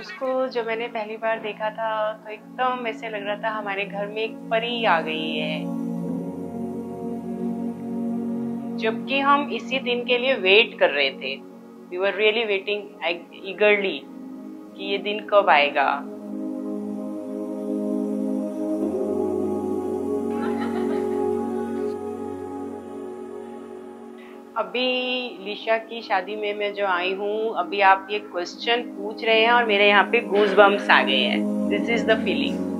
को जो मैंने पहली बार देखा था तो एकदम ऐसे लग रहा था हमारे घर में एक परी आ गई है। जबकि हम इसी दिन के लिए वेट कर रहे थे। We are really waiting eagerly कि ये दिन कब आएगा। अभी लिशा की शादी में मैं जो आई हूँ अभी आप ये क्वेश्चन पूछ रहे हैं और मेरे यहाँ पे गूज बम्स आ गए हैं this is the feeling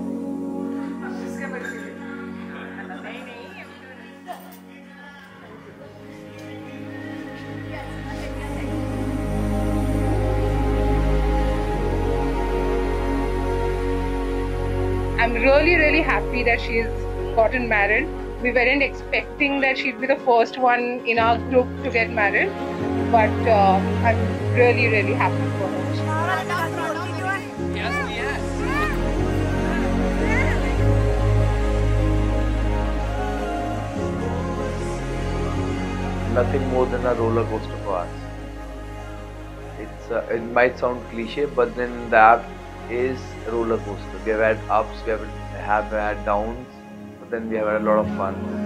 I'm really, really happy that she's gotten married. We weren't expecting that she'd be the first one in our group to get married, but uh, I'm really, really happy for her. Yes, yes. Nothing more than a roller coaster for us. It's uh, it might sound cliche, but then that is app roller coaster. We have had ups, we have, have had downs, but then we have had a lot of fun.